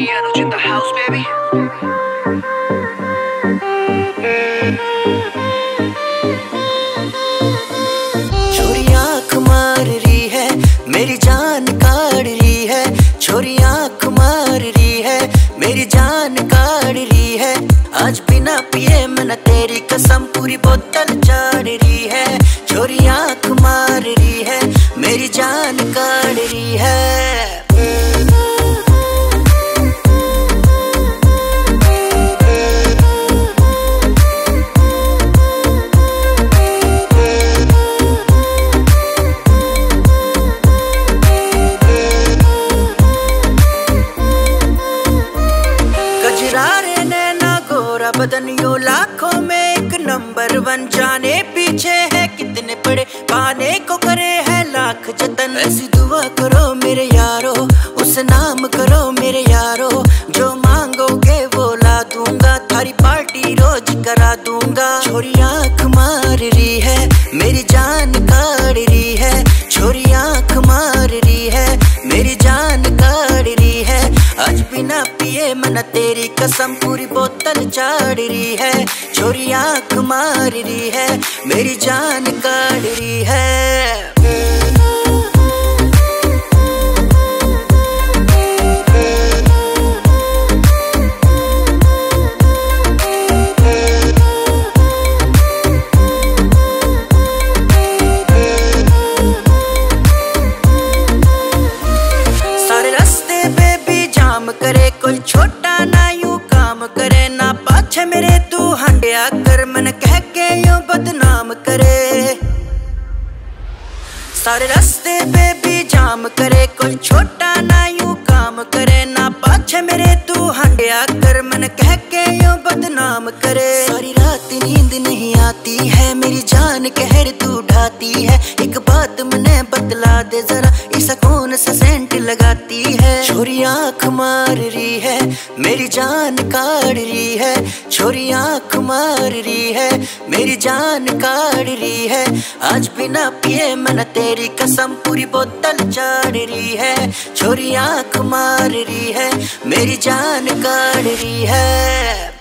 Pianos in the house, baby. है मेरी जान छोरी आँख मार रही है मेरी जान रही है। आज बिना कसम पूरी बोतल चाड़ रही है। छोरी आँख मार रही है मेरी जान काट रही है। बदन लाखों में एक नंबर वन जाने पीछे है कितने पड़े पाने को करे है लाख जतन। ऐसी दुआ करो मेरे यारो, उस नाम करो मेरे यारो, जो मांगोगे वो ला दूँगा। थारी पार्टी रोज करा दूँगा। छोरी आँख मार रही है, मेरी जान काढ़ रही है। छोरी आँख मार रही है, मेरी जान काढ़ रही है। आज बिना पिए मन तेरी कसम पूरी बोतल चाड़ रही है, छोरी आँख मार रही है, मेरी जान काढ़ रही है। सारे रास्ते पे भी जाम करे, कोई छोटा ना यू काम करे, ना पाछे मेरे तू हंडिया कर मन कह के यू बदनाम करे। सारी रात नींद नहीं आती है, मेरी जान कहर तू जरा इस कौन सेंट लगाती है। छोरी आँख मार रही है, मेरी जान काढ़ रही है। छोरी आँख मार रही है, मेरी जान काढ़ रही है। आज बिना पिए मन तेरी कसम, पूरी बोतल चाड़ रही है। छोरी आँख मार रही है, मेरी जान काढ़ रही है।